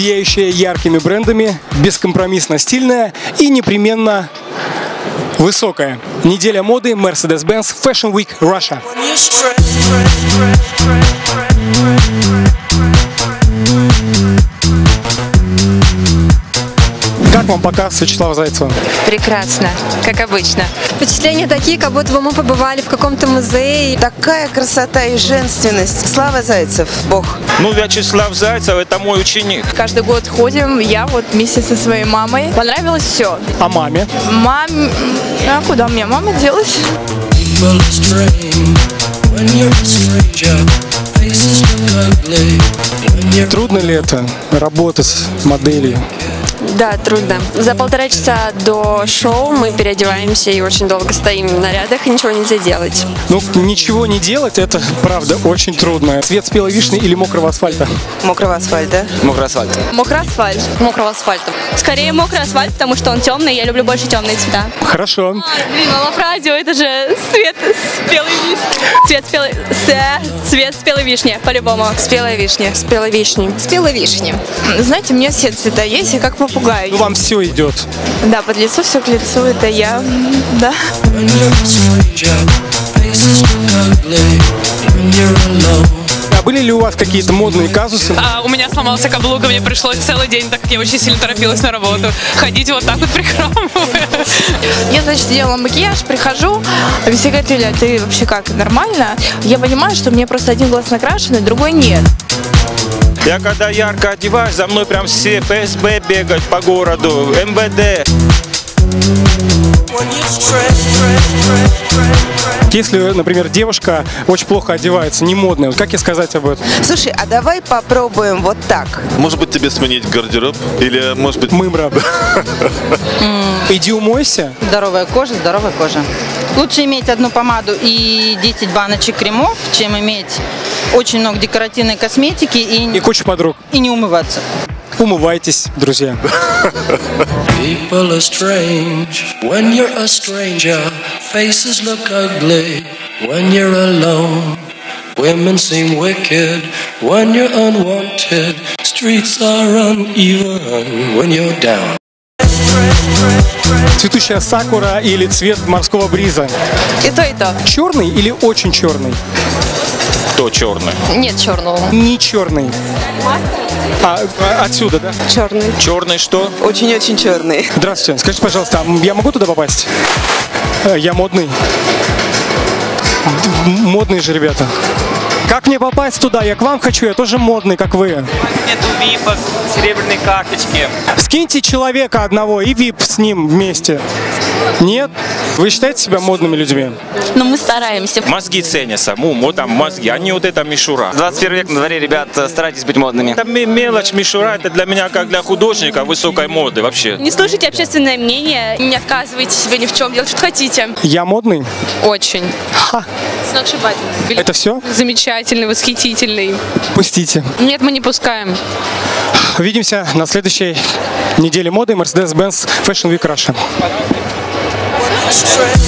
сияющая яркими брендами, бескомпромиссно стильная и непременно высокая. Неделя моды Mercedes-Benz Fashion Week Russia. Вам показ Вячеслава Зайцева? Прекрасно, как обычно. Впечатления такие, как будто бы мы побывали в каком-то музее. Такая красота и женственность. Слава Зайцев, Бог. Ну, Вячеслав Зайцев – это мой ученик. Каждый год ходим, я вот вместе со своей мамой. Понравилось все. А маме? Мам... А куда мне мама делась? Трудно ли это работать моделью? Да, трудно. За полтора часа до шоу мы переодеваемся и очень долго стоим в нарядах, и ничего нельзя делать. Ну, ничего не делать, это правда очень трудно. Цвет спелой вишни или мокрого асфальта? Мокрого асфальта. Мокрый асфальт. Мокрый асфальт. Мокрого асфальта. Скорее мокрый асфальт, потому что он темный, я люблю больше темные цвета. Хорошо. Блин, Лаврадио, это же цвет спелой вишни. Цвет спелой... Цвет спелой вишни, по-любому. Спелая вишня. Спелой вишни. Спелая вишня. Знаете, у меня все цвета есть, я как попугай. Ну, вам все идет. Да, под лицо все к лицу, это я. Да. А были ли у вас какие-то модные казусы? А, у меня сломался каблук, и мне пришлось целый день, так как я очень сильно торопилась на работу, ходить вот так вот прихрамывая. Я, значит, делала макияж, прихожу, а все говорят, Юля, ты вообще как, нормально? Я понимаю, что мне просто один глаз накрашенный, другой нет. Я когда ярко одеваюсь, за мной прям все ФСБ бегают по городу, МВД. Если, например, девушка очень плохо одевается, не модная, вот как ей сказать об этом? Слушай, а давай попробуем вот так. Может быть, тебе сменить гардероб? Или, может быть, Мымра. Иди умойся. Здоровая кожа, здоровая кожа. Лучше иметь одну помаду и 10 баночек кремов, чем иметь очень много декоративной косметики и, И куча подруг. и не умываться. Умывайтесь, друзья. People are strange when you're a stranger. Faces look ugly when you're alone. Women seem wicked when you're unwanted. Streets are uneven when you're down. Цветущая сакура или цвет морского бриза? И то, и то. Черный или очень черный? Кто черный? Нет черного. Не черный. А, а, отсюда, да? Черный. Черный что? Очень-очень черный. Здравствуйте. Скажите, пожалуйста, а я могу туда попасть? Э, Я модный. Модные же ребята. Как мне попасть туда? Я к вам хочу, я тоже модный, как вы. Нету випа, серебряной карточки. Скиньте человека одного и вип с ним вместе. Нет? Вы считаете себя модными людьми? Но мы стараемся. Мозги ценятся, му, вот там мозги, а не вот эта мишура. 21 век на дворе, ребят, старайтесь быть модными. Это ме- мелочь, мишура, это для меня как для художника высокой моды вообще. Не слушайте общественное мнение, не отказывайте себе ни в чем, делать что хотите. Я модный? Очень. Сногсшибательно. Это все? Замечательный, восхитительный. Пустите. Нет, мы не пускаем. Увидимся на следующей неделе моды Mercedes-Benz Fashion Week Russia. straight.